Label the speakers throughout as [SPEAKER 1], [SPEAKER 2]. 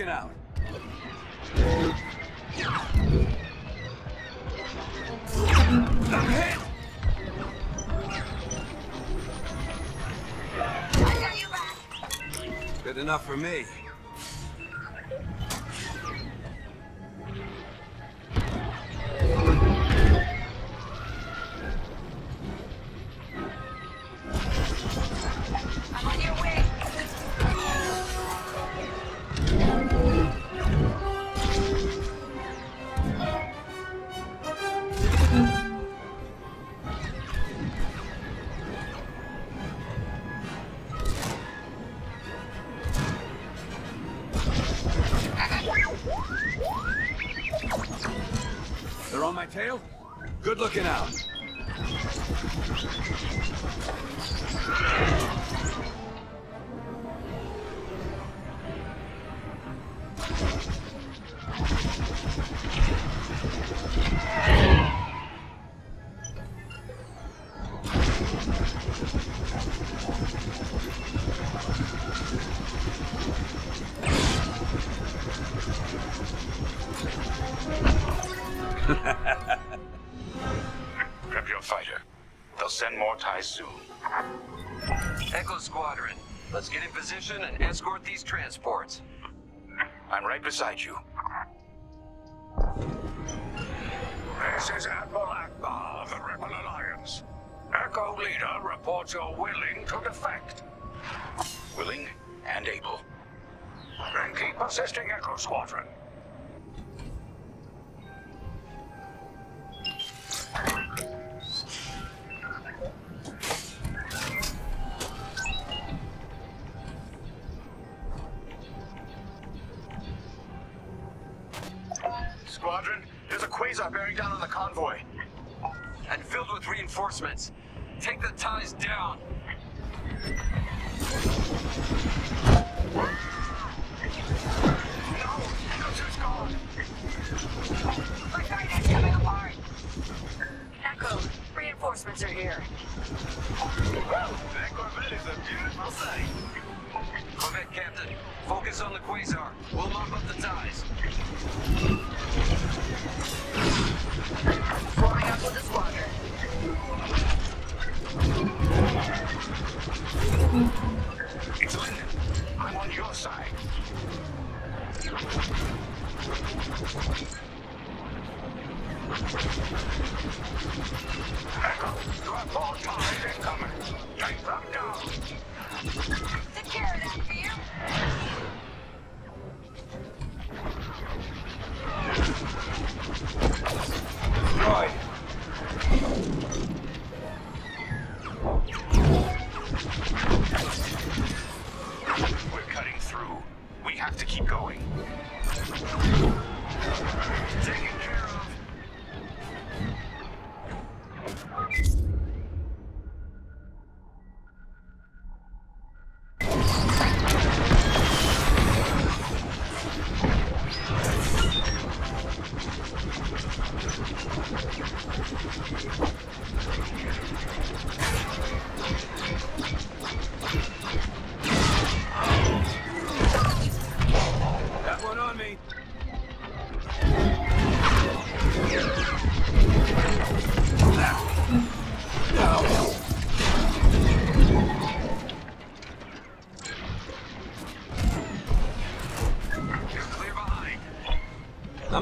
[SPEAKER 1] Good out. Good enough for me.
[SPEAKER 2] I'm
[SPEAKER 3] right beside you.
[SPEAKER 4] This is Admiral Ackbar of the Rebel Alliance. Echo Leader reports you're willing to defect.
[SPEAKER 3] Willing and able.
[SPEAKER 4] Then keep assisting Echo Squadron.
[SPEAKER 5] Reinforcements. Take the ties down.
[SPEAKER 4] No! Coulter's gone!
[SPEAKER 2] My target's coming apart. Echo, reinforcements are here.
[SPEAKER 3] That Corvette is a beautiful sight.
[SPEAKER 5] Corvette Captain, focus on the Quasar. We'll mop up the ties.
[SPEAKER 2] Forming up with the squadron.
[SPEAKER 3] Lindon. I'm on your side.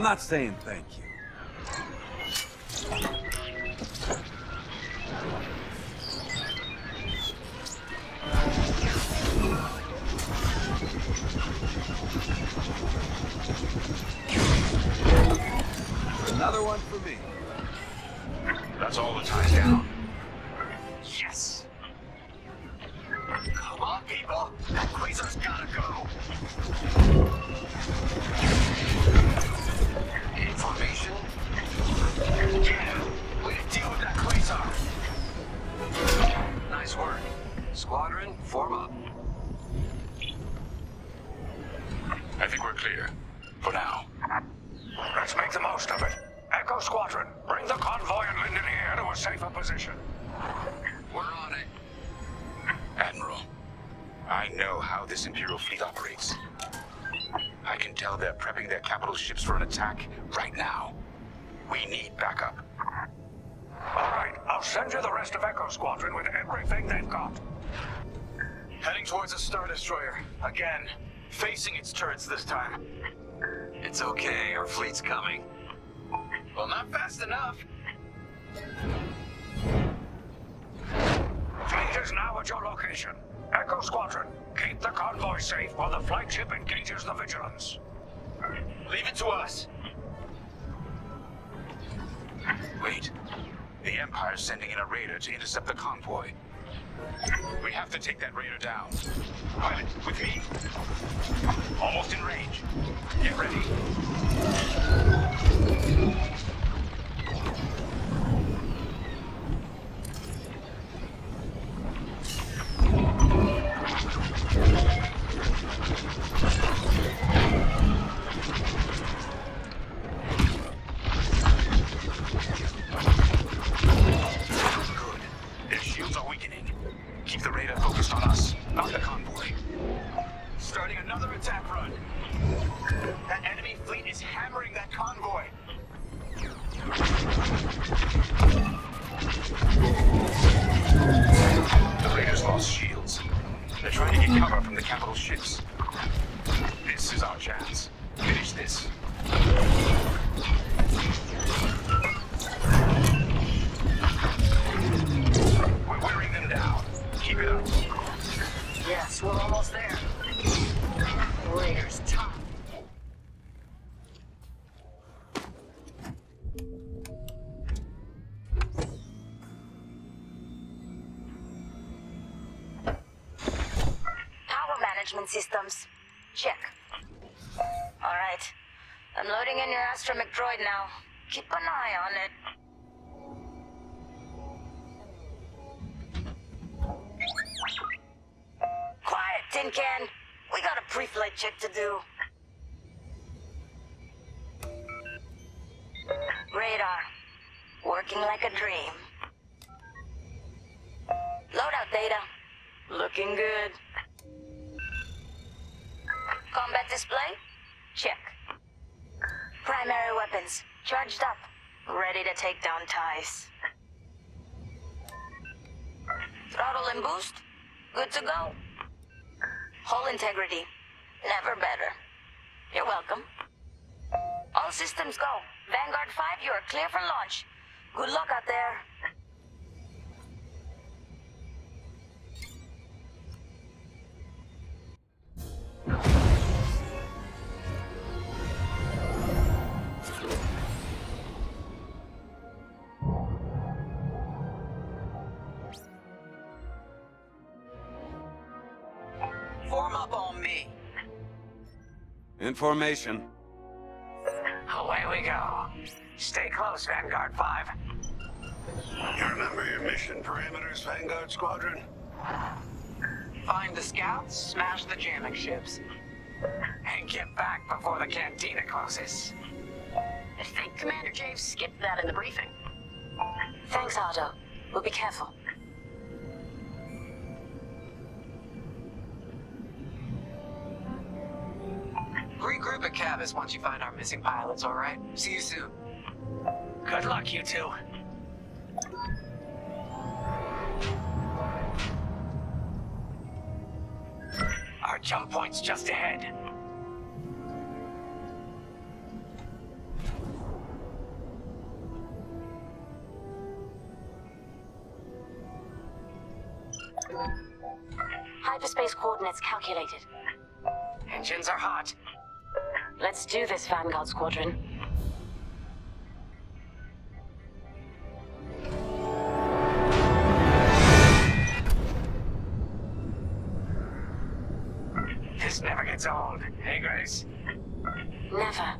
[SPEAKER 1] Not saying thank you. Another one for me.
[SPEAKER 3] That's all the ties down.
[SPEAKER 5] Yes! Come on, people! That Quasar's gotta go! Squadron, form up.
[SPEAKER 3] I think we're clear. For now.
[SPEAKER 4] Let's make the most of it. Echo Squadron, bring the convoy and Lindon here to a safer position.
[SPEAKER 5] We're on it.
[SPEAKER 3] Admiral, I know how this Imperial fleet operates. I can tell they're prepping their capital ships for an attack right now. We need backup.
[SPEAKER 4] All right, I'll send you the rest of Echo Squadron with everything they've got.
[SPEAKER 6] Heading towards a Star Destroyer. Again. Facing its turrets this time.
[SPEAKER 5] It's okay, our fleet's coming.
[SPEAKER 6] Well, not fast enough.
[SPEAKER 4] Fleet is now at your location. Echo Squadron, keep the convoy safe while the flagship engages the Vigilance.
[SPEAKER 6] Leave it to us.
[SPEAKER 3] The Empire's sending in a raider to intercept the convoy. We have to take that raider down. Pilot, with me. Almost in range. Get ready. Focused on us, not the convoy.
[SPEAKER 6] Starting another attack run. That enemy fleet is hammering that convoy.
[SPEAKER 3] The raiders lost shields. They're trying to get cover from the capital ships. This is our chance.
[SPEAKER 2] Systems. Check. All right. I'm loading in your astromech droid now. Keep an eye on it. Quiet, Tin Can. We got a pre-flight check to do. Radar. Working like a dream. Loadout data. Looking good. Combat display? Check. Primary weapons. Charged up. Ready to take down ties. Throttle and boost? Good to go. Hull integrity. Never better. You're welcome. All systems go. Vanguard 5, you are clear for launch. Good luck out there.
[SPEAKER 1] Information.
[SPEAKER 4] Away we go. Stay close, Vanguard 5.
[SPEAKER 7] You remember your mission parameters, Vanguard Squadron?
[SPEAKER 6] Find the scouts, smash the jamming ships.
[SPEAKER 4] And get back before the cantina closes.
[SPEAKER 2] I think Commander Javes skipped that in the briefing. Thanks, Otto. We'll be careful.
[SPEAKER 6] once you find our missing pilots, alright? See you soon.
[SPEAKER 4] Good luck, you two. Our jump point's just ahead.
[SPEAKER 2] Hyperspace coordinates calculated.
[SPEAKER 8] Engines are hot.
[SPEAKER 2] Let's do this, Vanguard Squadron.
[SPEAKER 8] This never gets old. Hey, Grace?
[SPEAKER 2] Never.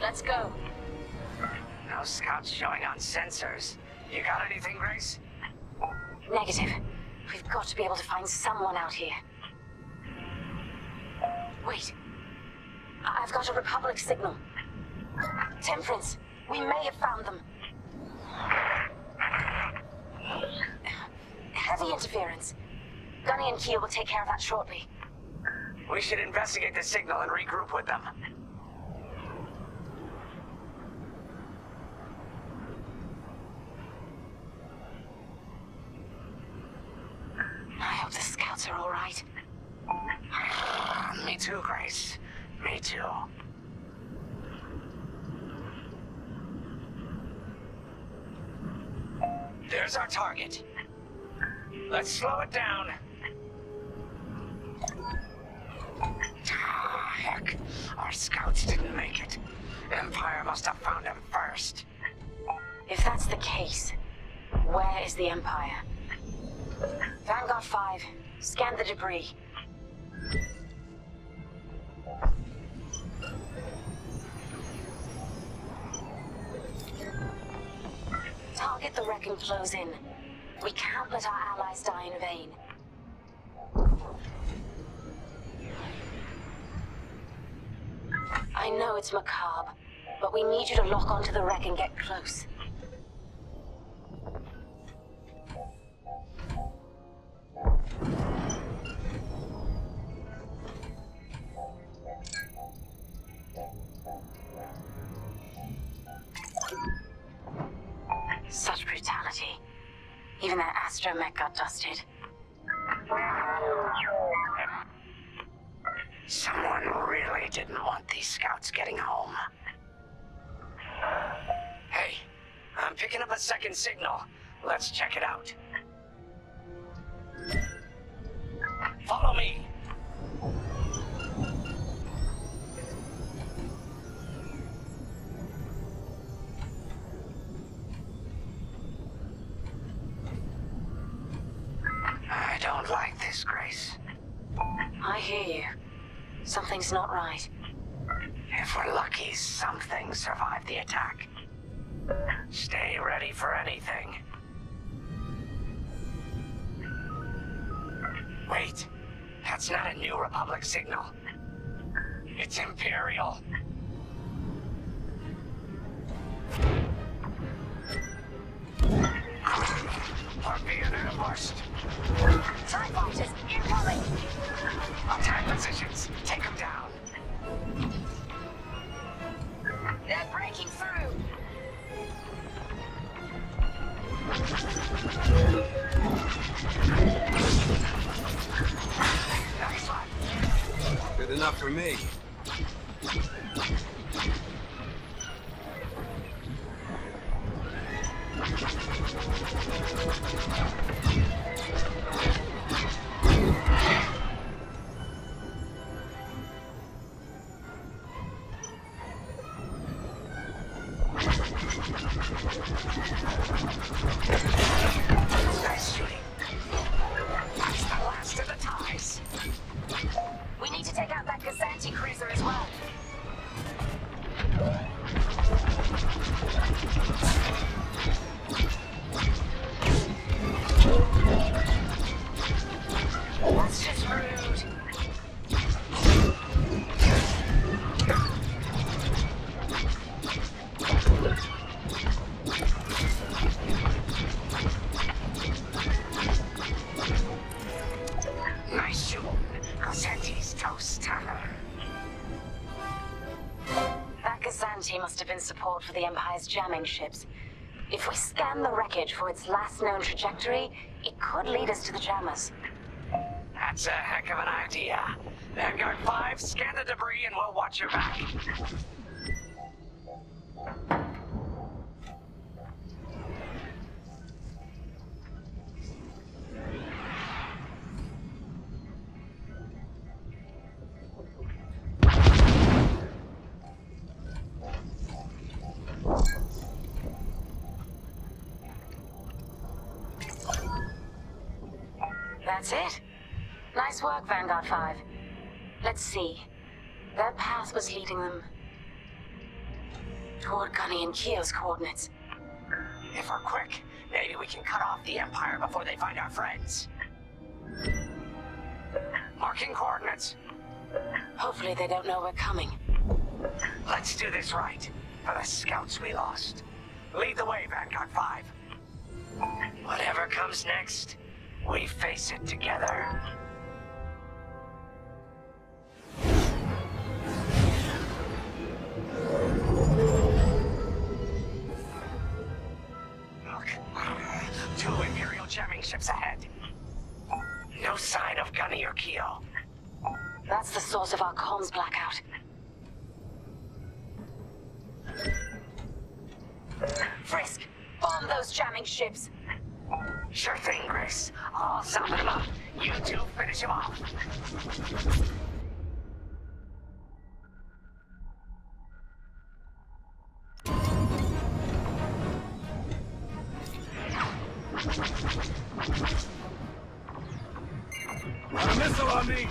[SPEAKER 2] Let's go.
[SPEAKER 8] No scouts showing on sensors. You got anything, Grace?
[SPEAKER 2] Negative. We've got to be able to find someone out here. Wait. I've got a Republic signal. Temperance, we may have found them. Heavy interference. Gunny and Keel will take care of that shortly.
[SPEAKER 8] We should investigate the signal and regroup with them. Empire must have found him first.
[SPEAKER 2] If that's the case, where is the Empire? Vanguard 5, scan the debris. Target the wreck and close in. We can't let our allies die in vain. I know it's macabre, but we need you to lock onto the wreck and get close. Such brutality. Even that astromech got dusted.
[SPEAKER 8] Someone really didn't want these scouts getting home. I'm picking up a second signal. Let's check it out. Follow me. I don't like this, Grace.
[SPEAKER 2] I hear you. Something's not right.
[SPEAKER 8] If we're lucky, something survived the attack. Stay ready for anything. Wait, that's not a New Republic signal. It's Imperial. We're being ambushed.
[SPEAKER 2] TIE fighters, incoming!
[SPEAKER 8] Attack positions. Take them down.
[SPEAKER 2] They're breaking through!
[SPEAKER 1] Enough for me.
[SPEAKER 2] Empire's jamming ships. If we scan the wreckage for its last known trajectory, it could lead us to the jammers.
[SPEAKER 8] That's a heck of an idea. Vanguard 5, scan the debris and we'll watch your back.
[SPEAKER 2] It. Nice work, Vanguard 5. Let's see. Their path was leading them toward Gunny and Keel's coordinates.
[SPEAKER 8] If we're quick, maybe we can cut off the Empire before they find our friends. Marking coordinates.
[SPEAKER 2] Hopefully they don't know we're coming.
[SPEAKER 8] Let's do this right. For the scouts we lost. Lead the way, Vanguard 5. Whatever comes next, we face it together. Look, two Imperial jamming ships ahead. No sign of Gunny or Keel.
[SPEAKER 2] That's the source of our comms blackout. Frisk, bomb those jamming ships.
[SPEAKER 8] Sure thing, Grace. I'll summon him up. You two finish him off. A missile on me!